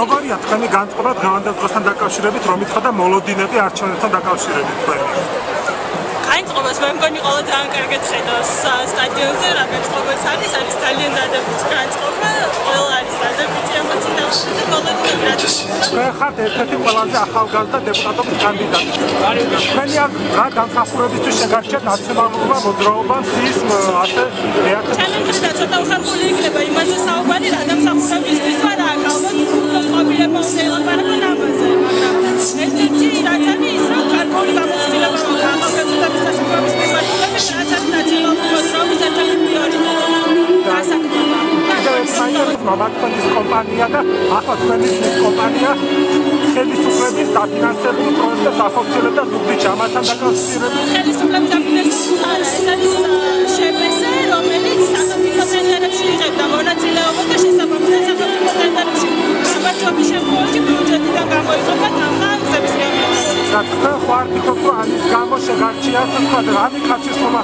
როგორია თქვენი განწყობა დღევანდელ დღესთან დაკავშირებით, რომ ითხოვდა მოლოდინები არჩევნებთან დაკავშირებით თქვენი? განწყობას მე მგონი ყველა ძალიან კარგად ხედავს სტადიონზე, რა განწყობაც არის, არის ძალიან დადებითი განწყობა, ყველა არის დადებითი ემოციური და მოლოდინები რაც თქვენ ხართ ერთ-ერთი ყველაზე ახალგაზრდა დეპუტატობის კანდიდატი. თქვენი რა განსახურებისთვის შეგარჩიათ ნაციონალურმა მოძრაობამ სის ასე მეათე საერთოდ მამაკონის კომპანია და ახლა თქვენი კომპანია ხელისუფლების დაფინანსებულ პროექტებს ახორციელებდა ზუგდიდში ამასთან დაკავშირებით ხელისუფლების დაფინანსებულ ეს არის შეპესე რომელიც სახელმწიფო ტენდერებში იღებდა მონაწილეობა და შესაბამისად სახელმწიფო ტენდერებში გამარჯვების შემთხვევაში ბიუჯეტიდან გამოიყოფა თანხა გზების რეალიზაციას. რა თქვენ ხარ ფიქრობთ რომ ამის გამო შეგარჩიათ თქვა რა მიქარჩეს რომ